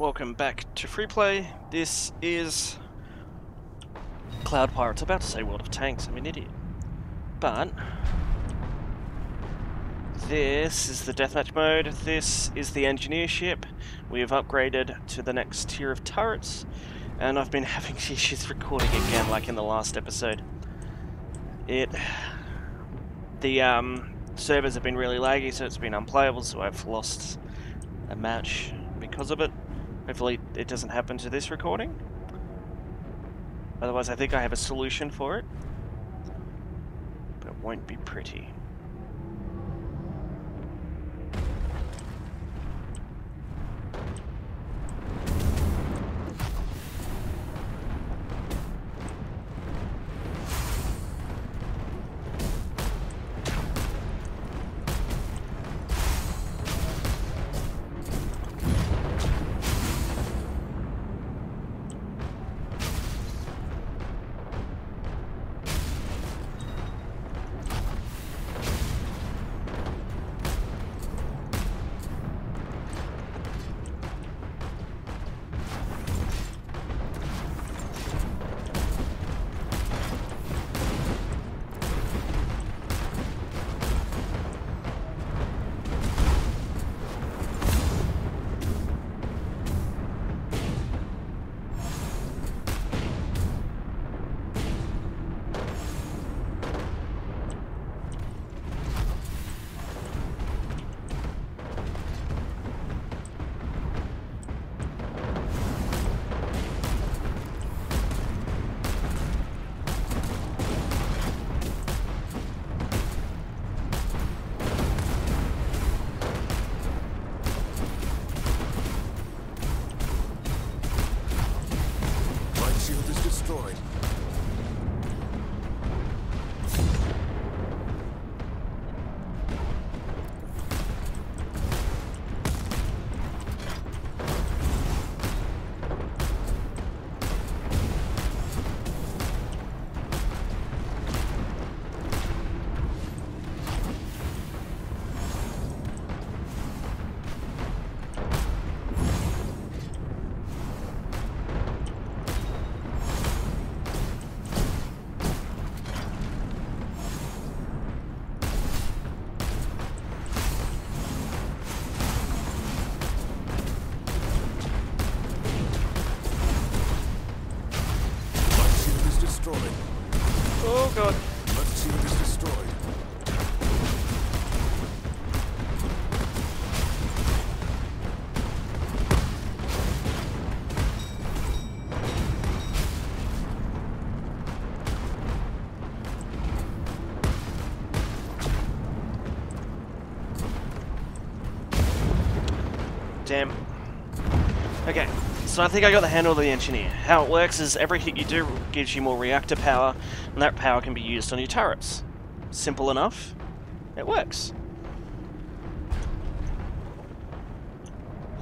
welcome back to Free Play. This is Cloud Pirates. About to say World of Tanks, I'm an idiot. But this is the deathmatch mode. This is the engineer ship. We have upgraded to the next tier of turrets, and I've been having issues recording again, like in the last episode. It, the um, servers have been really laggy, so it's been unplayable. So I've lost a match because of it. Hopefully it doesn't happen to this recording. Otherwise I think I have a solution for it. But it won't be pretty. Oh, god. I think I got the handle of the engineer. How it works is every hit you do gives you more reactor power, and that power can be used on your turrets. Simple enough. It works.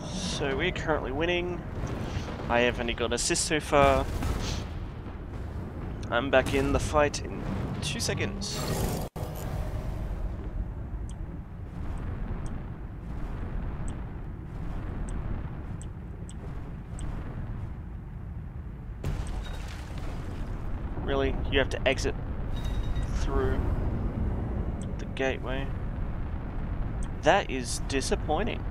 So we're currently winning. I have only got assists so far. I'm back in the fight in two seconds. Really? You have to exit through the gateway. That is disappointing.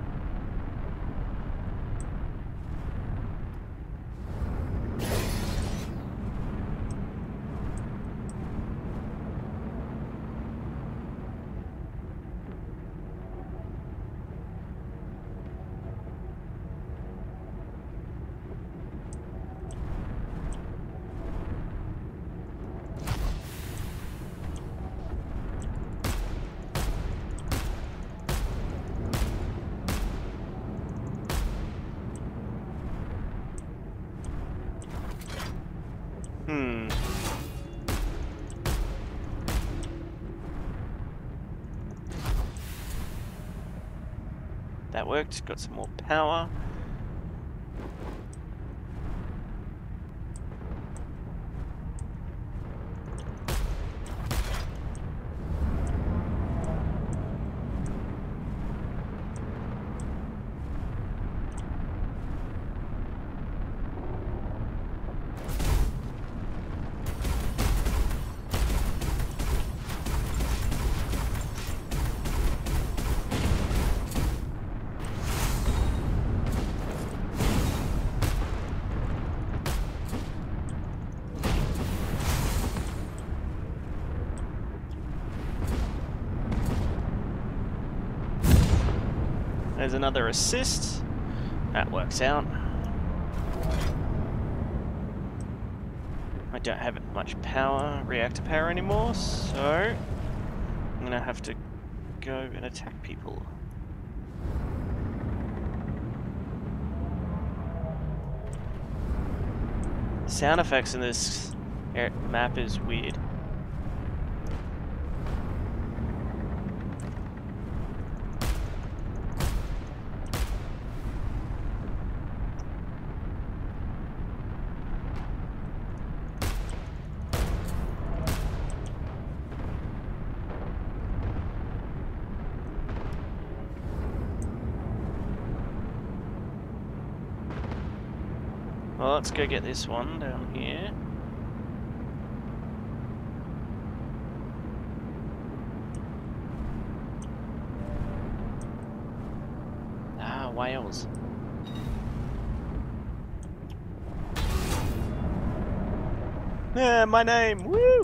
That worked, got some more power. There's another assist. That works out. I don't have much power, reactor power anymore, so I'm gonna have to go and attack people. Sound effects in this map is weird. Well, let's go get this one down here. Ah, Wales. Yeah, my name! Woo!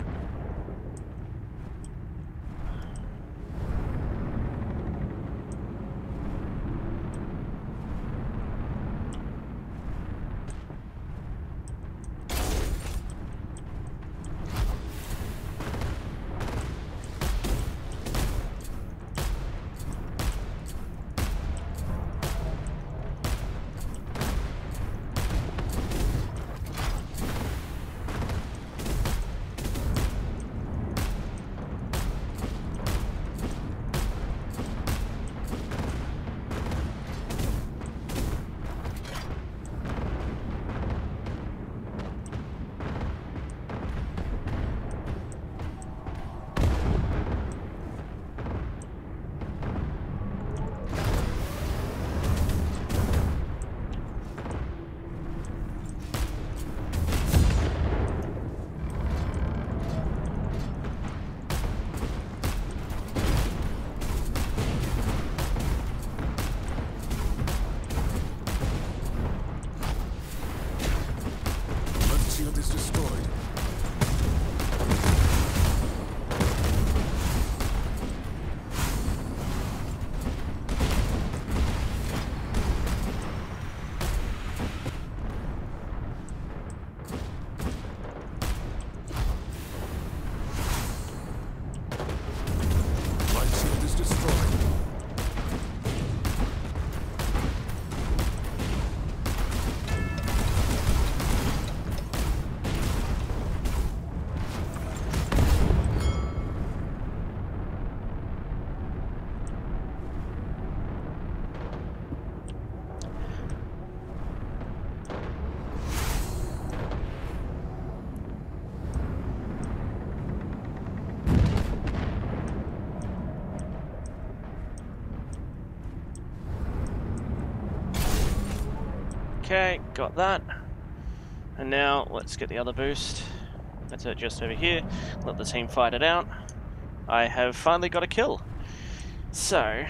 Okay, got that. And now let's get the other boost. That's it just over here. Let the team fight it out. I have finally got a kill. So,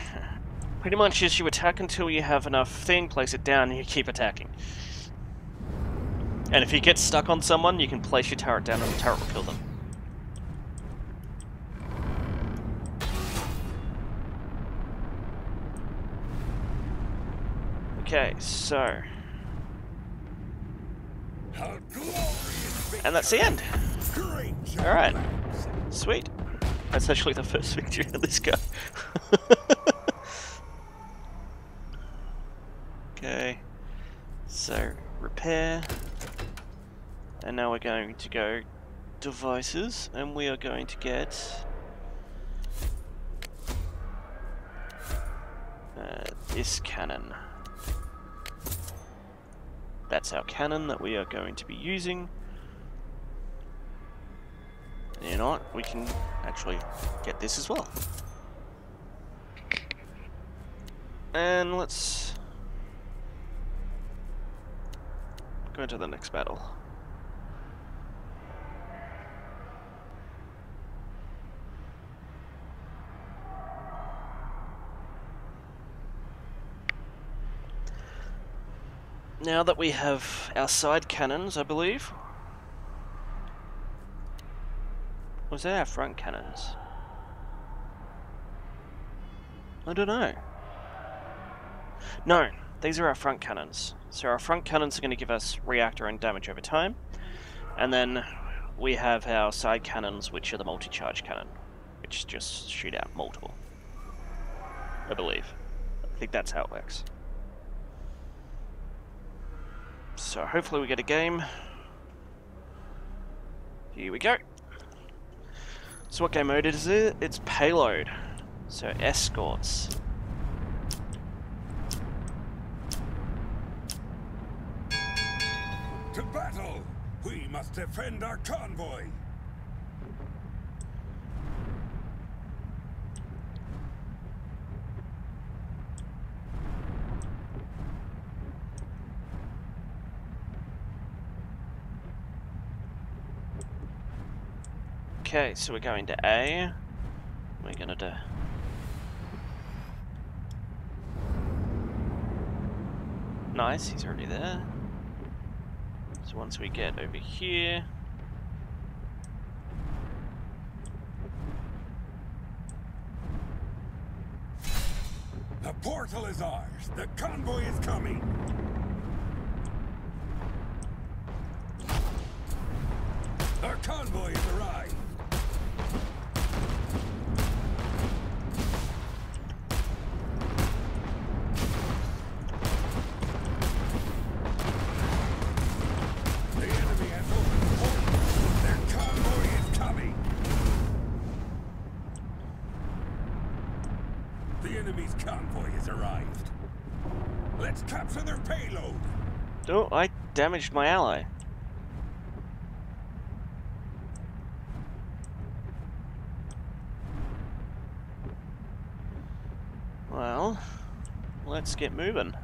pretty much is you attack until you have enough thing, place it down, and you keep attacking. And if you get stuck on someone, you can place your turret down and the turret will kill them. Okay, so... And that's the end. Alright. Sweet. That's actually the first victory of this guy. okay. So, repair. And now we're going to go devices, and we are going to get uh, this cannon. That's our cannon that we are going to be using. And you know what? We can actually get this as well. And let's go into the next battle. Now that we have our side cannons, I believe. Was that our front cannons? I don't know. No, these are our front cannons. So our front cannons are going to give us reactor and damage over time. And then we have our side cannons, which are the multi-charge cannon, which just shoot out multiple. I believe. I think that's how it works. So hopefully we get a game. Here we go. So what game mode is it? It's payload. So escorts. To battle! We must defend our convoy! Okay, so we're going to A. We're gonna do. Nice, he's already there. So once we get over here. The portal is ours! The convoy is coming! Oh, I damaged my ally. Well, let's get moving.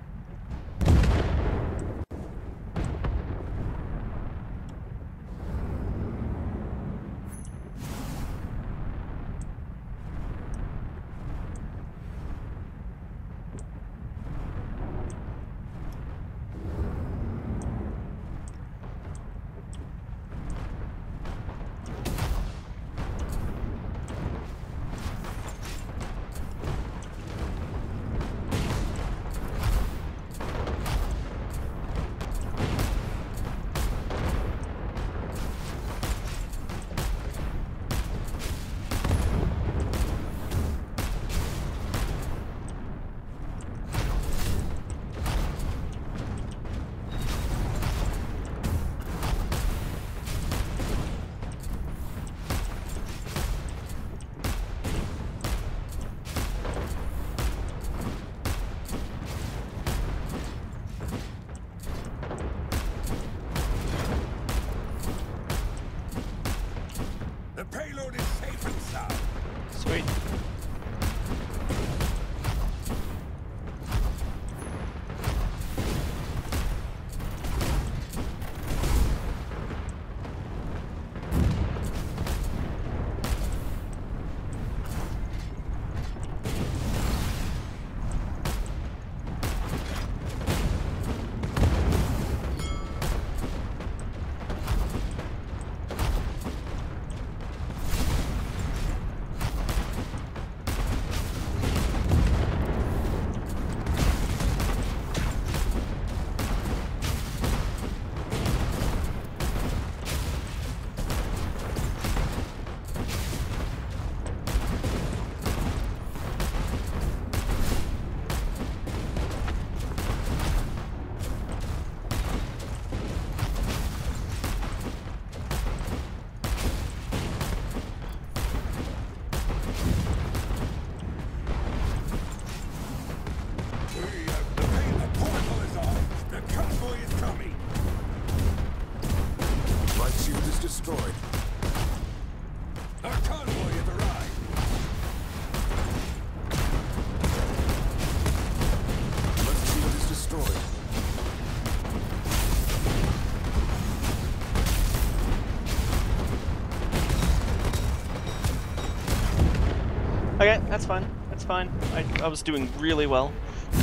Okay, that's fine. That's fine. I, I was doing really well.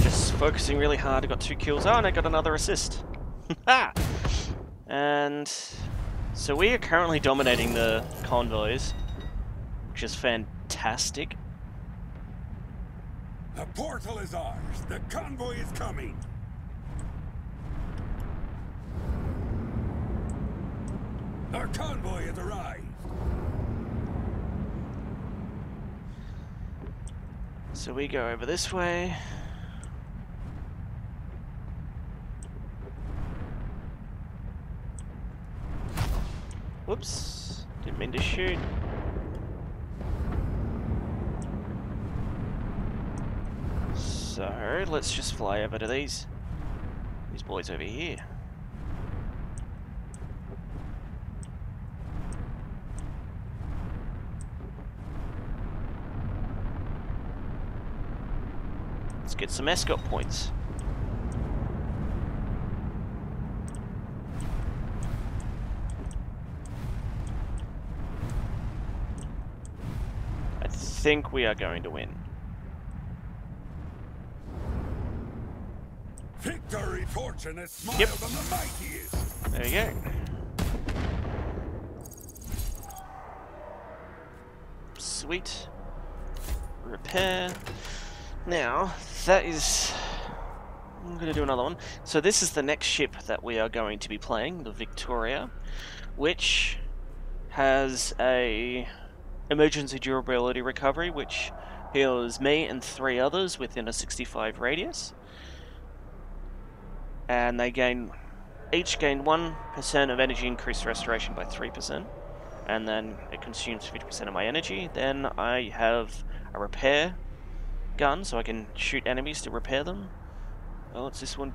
Just focusing really hard. I got two kills. Oh, and I got another assist. Ha! and so we are currently dominating the convoys, which is fantastic. The portal is ours. The convoy is coming. Our convoy has arrived. So we go over this way. Whoops. Didn't mean to shoot. So, let's just fly over to these these boys over here. Get some escort points. I think we are going to win. Victory fortune has smiled Yep. on the mightiest. There you go. Sweet. Repair. Now, that is... I'm going to do another one. So this is the next ship that we are going to be playing, the Victoria, which has a emergency durability recovery, which heals me and three others within a 65 radius. And they gain each gain 1% of energy increased restoration by 3%, and then it consumes 50% of my energy. Then I have a repair gun, so I can shoot enemies to repair them. Oh, it's this one.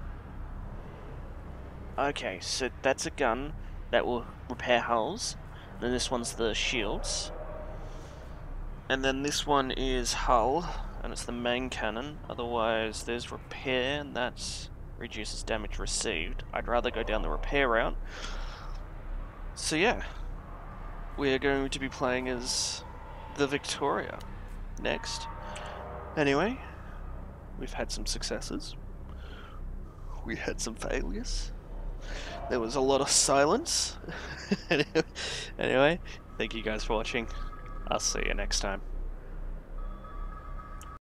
Okay, so that's a gun that will repair hulls. Then this one's the shields. And then this one is hull, and it's the main cannon. Otherwise, there's repair, and that reduces damage received. I'd rather go down the repair route. So yeah, we're going to be playing as the Victoria next. Anyway, we've had some successes. We had some failures. There was a lot of silence. anyway, thank you guys for watching. I'll see you next time.